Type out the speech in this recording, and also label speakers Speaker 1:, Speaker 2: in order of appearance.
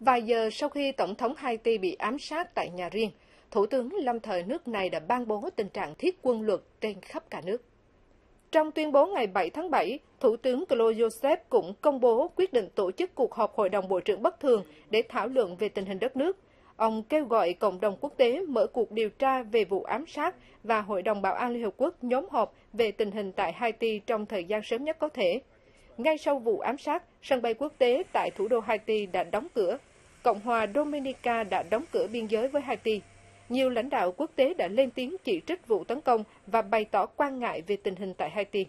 Speaker 1: Vài giờ sau khi Tổng thống Haiti bị ám sát tại nhà riêng, Thủ tướng lâm thời nước này đã ban bố tình trạng thiết quân luật trên khắp cả nước. Trong tuyên bố ngày 7 tháng 7, Thủ tướng Claude Joseph cũng công bố quyết định tổ chức cuộc họp Hội đồng Bộ trưởng Bất thường để thảo luận về tình hình đất nước. Ông kêu gọi cộng đồng quốc tế mở cuộc điều tra về vụ ám sát và Hội đồng Bảo an Liên Hợp Quốc nhóm họp về tình hình tại Haiti trong thời gian sớm nhất có thể. Ngay sau vụ ám sát, sân bay quốc tế tại thủ đô Haiti đã đóng cửa. Cộng hòa Dominica đã đóng cửa biên giới với Haiti. Nhiều lãnh đạo quốc tế đã lên tiếng chỉ trích vụ tấn công và bày tỏ quan ngại về tình hình tại Haiti.